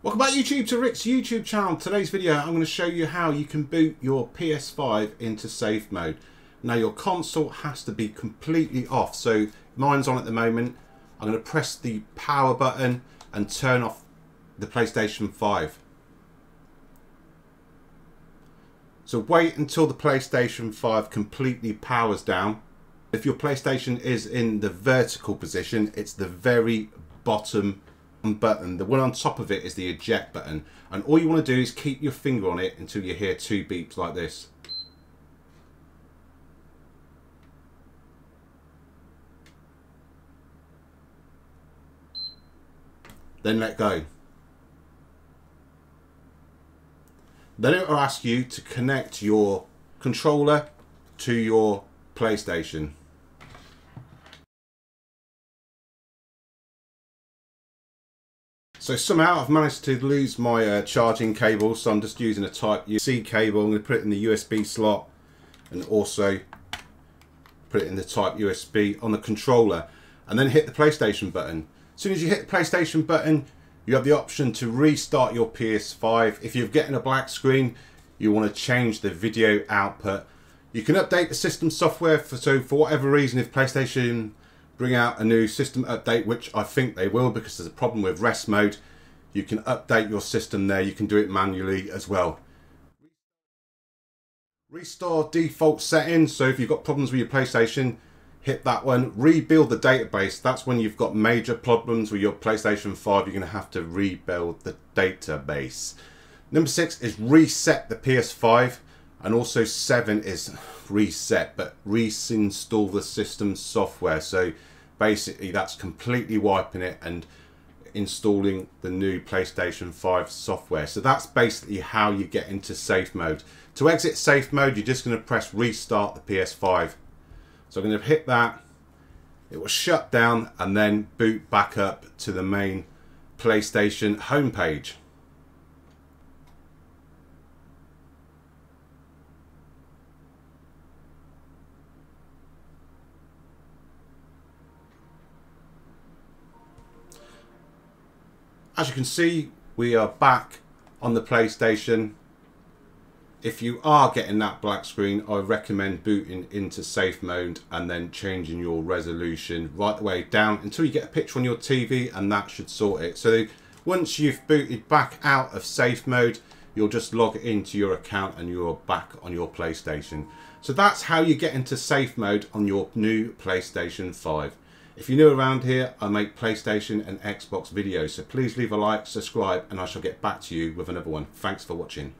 Welcome back YouTube to Rick's YouTube channel. Today's video I'm going to show you how you can boot your PS5 into safe mode. Now your console has to be completely off so mine's on at the moment. I'm going to press the power button and turn off the PlayStation 5. So wait until the PlayStation 5 completely powers down. If your PlayStation is in the vertical position, it's the very bottom button. The one on top of it is the eject button. And all you want to do is keep your finger on it until you hear two beeps like this. Then let go. Then it will ask you to connect your controller to your PlayStation. So somehow I've managed to lose my uh, charging cable, so I'm just using a Type-C cable. I'm going to put it in the USB slot and also put it in the Type USB on the controller and then hit the PlayStation button. As soon as you hit the PlayStation button, you have the option to restart your PS5. If you're getting a black screen, you want to change the video output. You can update the system software, for, so for whatever reason, if PlayStation bring out a new system update, which I think they will because there's a problem with rest mode. You can update your system there. You can do it manually as well. Restore default settings. So if you've got problems with your PlayStation, hit that one. Rebuild the database. That's when you've got major problems with your PlayStation 5. You're going to have to rebuild the database. Number six is reset the PS5 and also seven is reset but reinstall the system software. So basically that's completely wiping it and installing the new PlayStation 5 software. So that's basically how you get into safe mode. To exit safe mode you're just going to press restart the PS5 so I'm going to hit that. It will shut down and then boot back up to the main PlayStation homepage As you can see, we are back on the PlayStation. If you are getting that black screen, I recommend booting into safe mode and then changing your resolution right the way down until you get a picture on your TV and that should sort it. So once you've booted back out of safe mode, you'll just log into your account and you're back on your PlayStation. So that's how you get into safe mode on your new PlayStation 5. If you're new around here, I make PlayStation and Xbox videos, so please leave a like, subscribe, and I shall get back to you with another one. Thanks for watching.